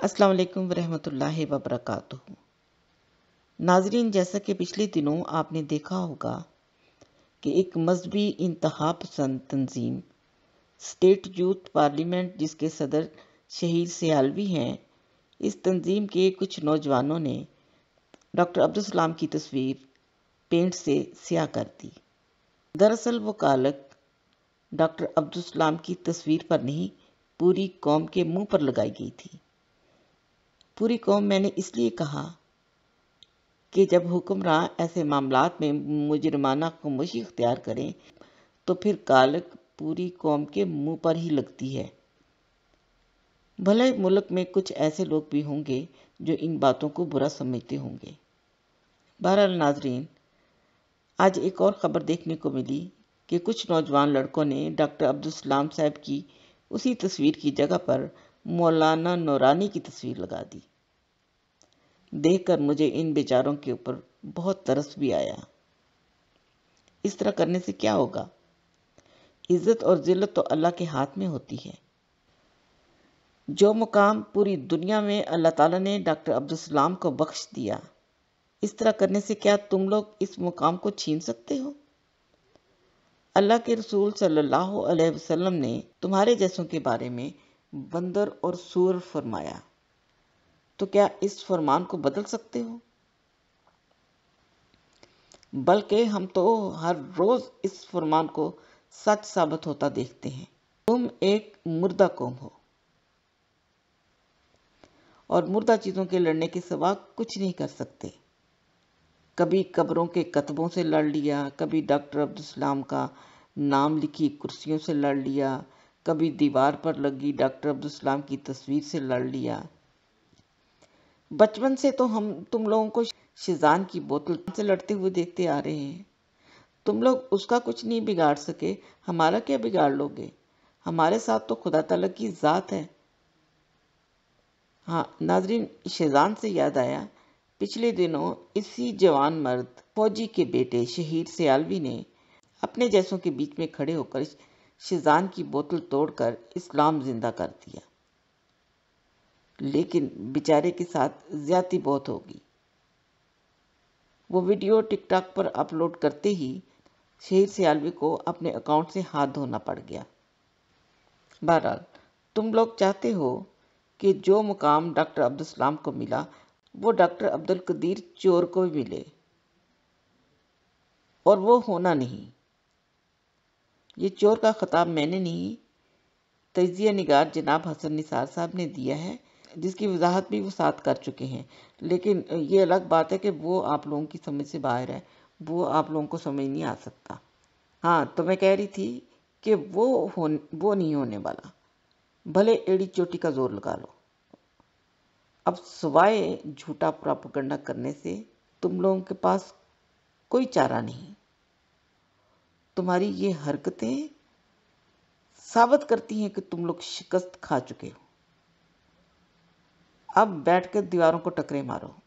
अस्सलाम वालेकुम रहमतुल्लाहि नाजरीन, जैसा कि पिछले दिनों आपने देखा होगा कि एक मजहबी इंतहा पसंद तंजीम, स्टेट यूथ पार्लियामेंट जिसके सदर शहीद सियालवी हैं, इस तंजीम के कुछ नौजवानों ने डॉक्टर अब्दुल की तस्वीर पेंट से स्याह कर दी। दरअसल वो कालक डॉक्टर अब्दुल की तस्वीर पर नहीं, पूरी कौम के मुँह पर लगाई गई थी। पूरी कौम मैंने इसलिए कहा कि जब हुक्मरान ऐसे मामलात में मुजरमाना खामोशी इख्तियार करें तो फिर कालक पूरी कौम के मुँह पर ही लगती है। भले मुल्क में कुछ ऐसे लोग भी होंगे जो इन बातों को बुरा समझते होंगे। बहरहाल नाजरीन, आज एक और ख़बर देखने को मिली कि कुछ नौजवान लड़कों ने डॉक्टर अब्दुल साहब की उसी तस्वीर की जगह पर मौलाना नौरानी की तस्वीर लगा दी। देखकर मुझे इन बेचारों के ऊपर बहुत तरस भी आया। इस तरह करने से क्या होगा? इज़्ज़त और जिल्लत तो अल्लाह के हाथ में होती है। जो मुकाम पूरी दुनिया में अल्लाह ताला ने डॉक्टर अब्दुल को बख्श दिया, इस तरह करने से क्या तुम लोग इस मुकाम को छीन सकते हो? अल्लाह के रसूल सल्लल्लाहु अलैहि वसल्लम ने तुम्हारे जैसों के बारे में बंदर और सूर फरमाया तो क्या इस फरमान को बदल सकते हो? बल्कि हम तो हर रोज इस फरमान को सच साबित होता देखते हैं। तुम एक मुर्दा कौम हो। और मुर्दा चीज़ों के लड़ने के सिवा कुछ नहीं कर सकते। कभी कब्रों के कतबों से लड़ लिया, कभी डॉक्टर अब्दुल का नाम लिखी कुर्सियों से लड़ लिया कभी दीवार पर लगी डॉक्टर अब्दुल सलाम की तस्वीर से लड़ लिया। बचपन से तो हम, तुम लोगों को शिजान की बोतल से लड़ते हुए देखते आ रहे हैं। तुम लोग उसका कुछ नहीं बिगाड़ सके, हमारा क्या बिगाड़ लोगे? हमारे साथ तो खुदा तला की ज़ात है। हाँ नाजरीन, शेजान से याद आया, पिछले दिनों इसी जवान मर्द फौजी के बेटे शहीद सियालवी ने अपने जैसों के बीच में खड़े होकर शिजान की बोतल तोड़कर इस्लाम ज़िंदा कर दिया। लेकिन बेचारे के साथ ज़्यादा बहुत होगी। वो वीडियो टिकटॉक पर अपलोड करते ही शहीद सियालवी को अपने अकाउंट से हाथ धोना पड़ गया। बहरहाल, तुम लोग चाहते हो कि जो मुकाम डॉक्टर अब्दुल को मिला, वो डॉक्टर अब्दुल कदीर चोर को भी मिले। और वो होना नहीं। ये चोर का खिताब मैंने नहीं, तजिया निगार जनाब हसन निसार साहब ने दिया है, जिसकी वजाहत भी वो साथ कर चुके हैं। लेकिन ये अलग बात है कि वो आप लोगों की समझ से बाहर है, वो आप लोगों को समझ नहीं आ सकता। हाँ तो मैं कह रही थी कि वो हो वो नहीं होने वाला। भले एड़ी चोटी का ज़ोर लगा लो। अब सवाए झूठा प्रापगंडा करने से तुम लोगों के पास कोई चारा नहीं। तुम्हारी ये हरकतें साबित करती हैं कि तुम लोग शिकस्त खा चुके हो। अब बैठ कर दीवारों को टकरे मारो।